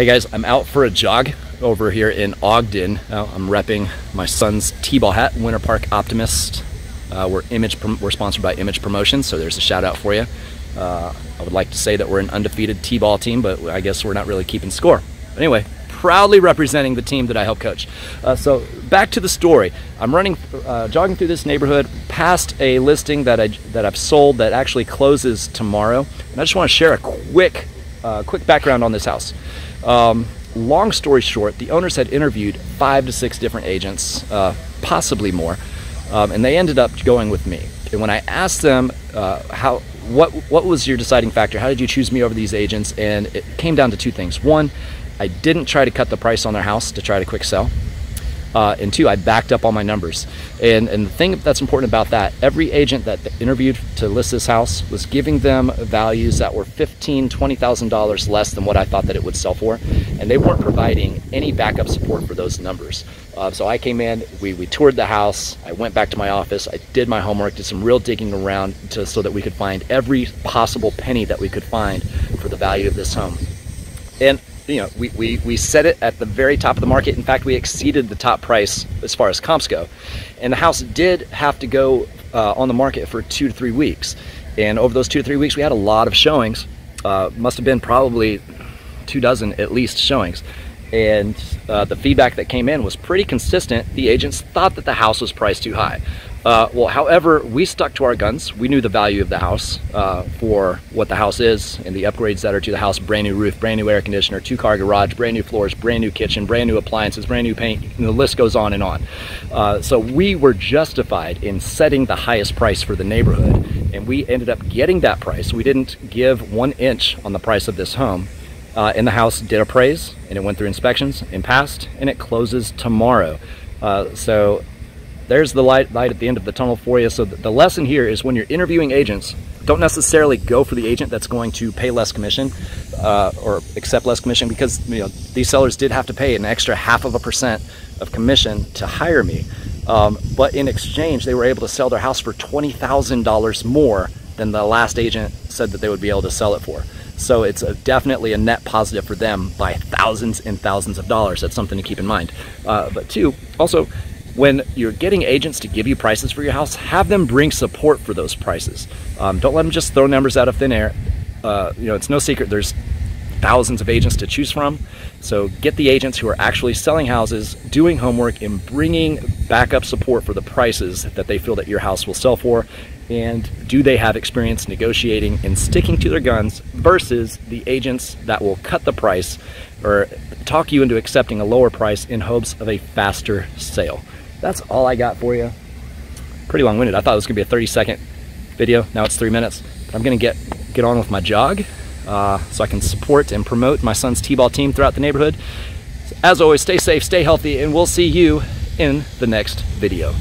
Hey guys, I'm out for a jog over here in Ogden. Uh, I'm repping my son's T-ball hat, Winter Park Optimist. Uh, we're image we're sponsored by Image Promotions, so there's a shout out for you. Uh, I would like to say that we're an undefeated T-ball team, but I guess we're not really keeping score. But anyway, proudly representing the team that I help coach. Uh, so back to the story. I'm running, uh, jogging through this neighborhood past a listing that I that I've sold that actually closes tomorrow, and I just want to share a quick, uh, quick background on this house. Um, long story short, the owners had interviewed five to six different agents, uh, possibly more, um, and they ended up going with me. And when I asked them uh, how, what, what was your deciding factor? How did you choose me over these agents? And it came down to two things. One, I didn't try to cut the price on their house to try to quick sell. Uh, and two, I backed up all my numbers. And, and the thing that's important about that, every agent that interviewed to list this house was giving them values that were $15,000, $20,000 less than what I thought that it would sell for. And they weren't providing any backup support for those numbers. Uh, so I came in, we, we toured the house, I went back to my office, I did my homework, did some real digging around to, so that we could find every possible penny that we could find for the value of this home. And you know, we, we, we set it at the very top of the market. In fact, we exceeded the top price as far as comps go. And the house did have to go uh, on the market for two to three weeks. And over those two to three weeks, we had a lot of showings. Uh, must have been probably two dozen at least showings. And uh, the feedback that came in was pretty consistent. The agents thought that the house was priced too high. Uh, well, however, we stuck to our guns. We knew the value of the house uh, for what the house is and the upgrades that are to the house. Brand new roof, brand new air conditioner, two car garage, brand new floors, brand new kitchen, brand new appliances, brand new paint, and the list goes on and on. Uh, so we were justified in setting the highest price for the neighborhood and we ended up getting that price. We didn't give one inch on the price of this home. Uh, and the house did appraise and it went through inspections and passed and it closes tomorrow. Uh, so there's the light, light at the end of the tunnel for you. So the lesson here is when you're interviewing agents, don't necessarily go for the agent that's going to pay less commission uh, or accept less commission because you know these sellers did have to pay an extra half of a percent of commission to hire me. Um, but in exchange, they were able to sell their house for $20,000 more than the last agent said that they would be able to sell it for. So it's a, definitely a net positive for them by thousands and thousands of dollars. That's something to keep in mind. Uh, but two, also, when you're getting agents to give you prices for your house, have them bring support for those prices. Um, don't let them just throw numbers out of thin air. Uh, you know, it's no secret there's thousands of agents to choose from. So get the agents who are actually selling houses, doing homework, and bringing backup support for the prices that they feel that your house will sell for. And do they have experience negotiating and sticking to their guns versus the agents that will cut the price or talk you into accepting a lower price in hopes of a faster sale that's all I got for you. Pretty long-winded. I thought it was gonna be a 30 second video. Now it's three minutes. But I'm gonna get, get on with my jog uh, so I can support and promote my son's T-ball team throughout the neighborhood. As always, stay safe, stay healthy, and we'll see you in the next video.